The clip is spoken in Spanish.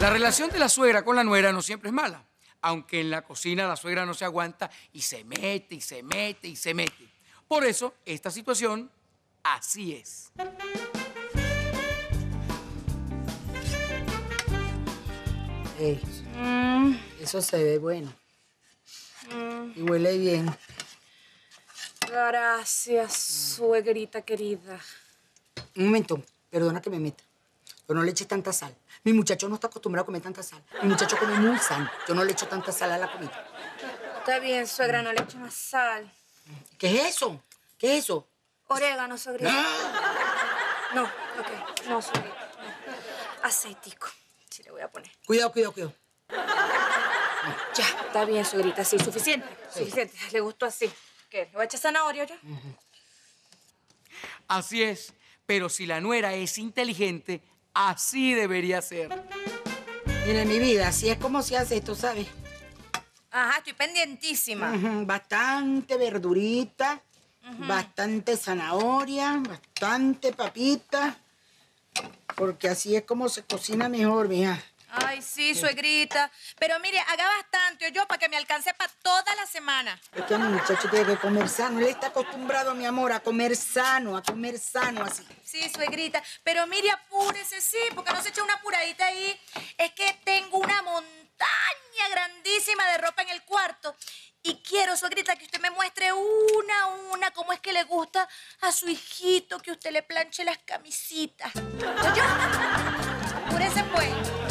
La relación de la suegra con la nuera no siempre es mala, aunque en la cocina la suegra no se aguanta y se mete y se mete y se mete. Por eso, esta situación así es. Eso se ve bueno. Y huele bien. Gracias, suegrita querida. Un momento, perdona que me meta. Pero no le eches tanta sal. Mi muchacho no está acostumbrado a comer tanta sal. Mi muchacho come muy sano. Yo no le echo tanta sal a la comida. Está bien, suegra, no le echo más sal. ¿Qué es eso? ¿Qué es eso? Orégano, suegrita. No, ok, no, suegrita. no. Aceitico. Sí, le voy a poner. Cuidado, cuidado, cuidado. Ya, está bien, suegrita, sí, suficiente. Suficiente. Le gustó así. ¿Qué? ¿Le voy a echar zanahoria ya? Así es. Pero si la nuera es inteligente, así debería ser. Mire, mi vida, así es como se hace esto, ¿sabes? Ajá, estoy pendientísima. Ujú, Bastante verdurita, bastante zanahoria, bastante papita. Porque así es como se cocina mejor, mija. Ay, sí, suegrita. Pero mire, haga bastante, yo, para que me alcance para toda la semana. Es que mi muchacho tiene que comer sano. Él está acostumbrado, mi amor, a comer sano, a comer sano así. Sí, suegrita. Pero mire, apúrese, sí, porque no se echa una apuradita ahí. Es que tengo una montaña grandísima de ropa en el cuarto. Y quiero, suegrita, que usted me muestre una a una cómo es que le gusta a su hijito que usted le planche las camisitas. ¿Oye? Apúrese, pues.